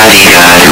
estagiário.